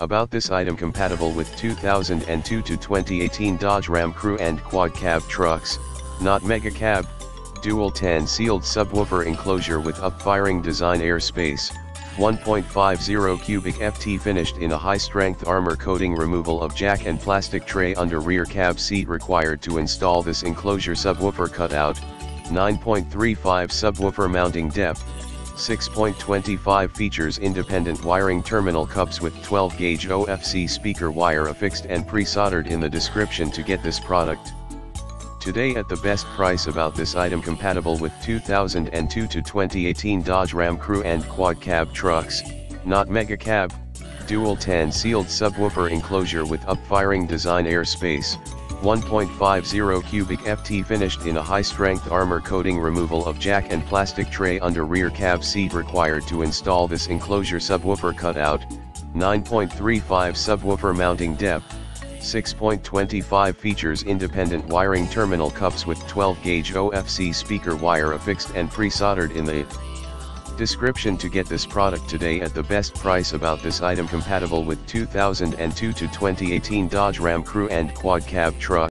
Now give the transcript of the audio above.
About this item compatible with 2002 to 2018 Dodge Ram Crew and Quad Cab trucks, not Mega Cab, dual 10 sealed subwoofer enclosure with up-firing design airspace, 1.50 cubic FT finished in a high-strength armor coating removal of jack and plastic tray under rear cab seat required to install this enclosure subwoofer cutout, 9.35 subwoofer mounting depth, 6.25 features independent wiring terminal cups with 12 gauge OFC speaker wire affixed and pre-soldered in the description to get this product. Today at the best price about this item compatible with 2002 to 2018 Dodge Ram Crew and Quad Cab trucks, not Mega Cab, dual 10 sealed subwoofer enclosure with up-firing design airspace, 1.50 cubic FT finished in a high-strength armor coating removal of jack and plastic tray under rear cab seat required to install this enclosure subwoofer cutout, 9.35 subwoofer mounting depth, 6.25 features independent wiring terminal cups with 12 gauge OFC speaker wire affixed and pre-soldered in the description to get this product today at the best price about this item compatible with 2002 to 2018 Dodge Ram Crew and Quad Cab truck.